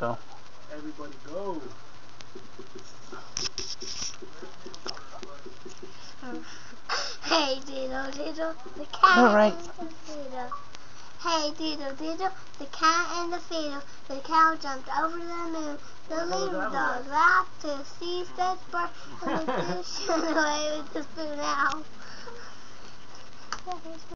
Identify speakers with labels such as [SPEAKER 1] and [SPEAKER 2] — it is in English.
[SPEAKER 1] go.
[SPEAKER 2] Everybody go.
[SPEAKER 3] Hey diddle diddle, the cat
[SPEAKER 1] All right.
[SPEAKER 3] and the fiddle. Hey diddle diddle, the cat and the fiddle. The cow jumped over the moon. The little
[SPEAKER 2] that
[SPEAKER 3] dog laughed to see that bird. And the fish ran away with the spoon out.